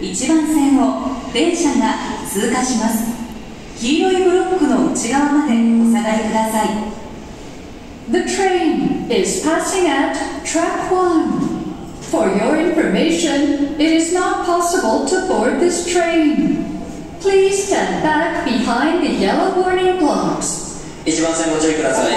1番線を電車が通過します黄色いブロックの内側までお下がりください The train is passing at track 1. For your information, it is not possible to board this train. Please stand back behind the yellow warning blocks. 1番線ご注意ください